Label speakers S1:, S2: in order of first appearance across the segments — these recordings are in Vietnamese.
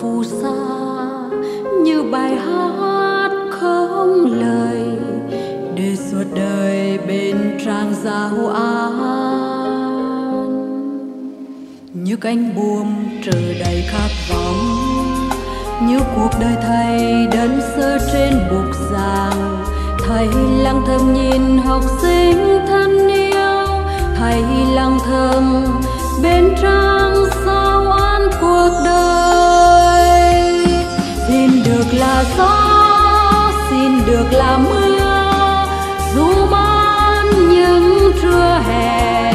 S1: Phù xa như bài hát không lời, để suốt đời bên trang giao an. Như cánh buồm trở đầy khát vọng, như cuộc đời thầy đơn sơ trên bục giảng. Thầy lặng thầm nhìn học sinh thân yêu, thầy lặng thầm là mưa. Dù ban những trưa hè,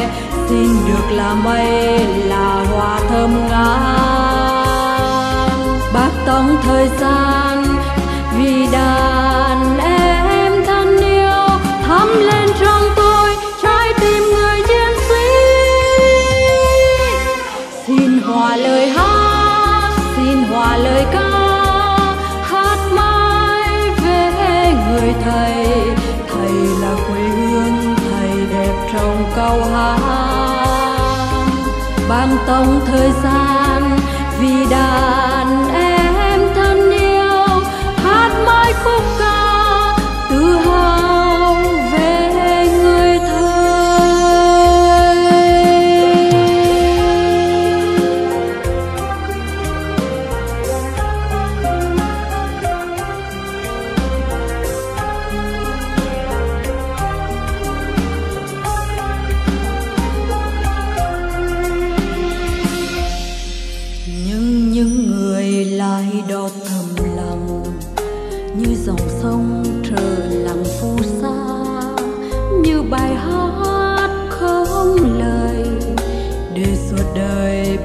S1: xin được là mây là hoa thơm ngát. Bác tống thời gian trong câu hát băng tông thời gian vì đàn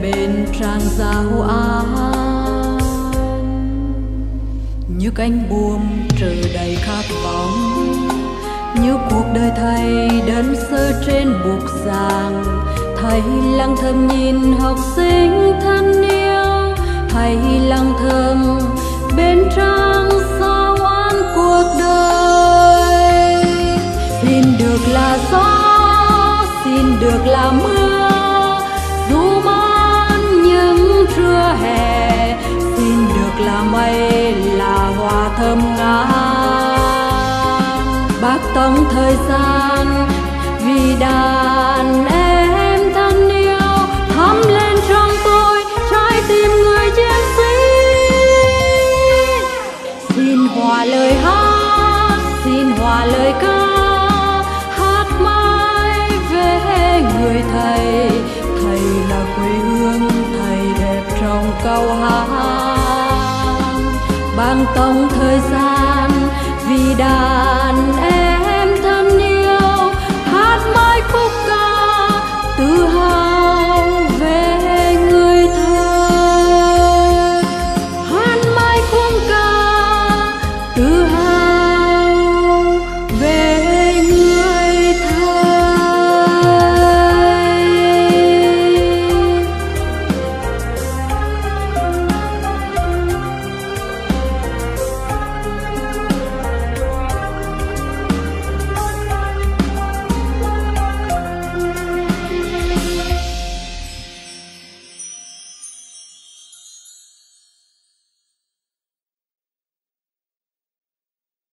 S1: bên trang giao an. Như cánh buồm trở đầy khát vọng, như cuộc đời thầy đơn sơ trên bục giảng thầy lặng thầm nhìn học sinh thân yêu thầy lặng thầm bên trang sao an cuộc đời. Xin được là gió, xin được là mưa. Hè. Xin được là mây là hoa thơm ngát. Bác tống thời gian vì đàn lòng cầu câu hát tông thời gian vì đàn em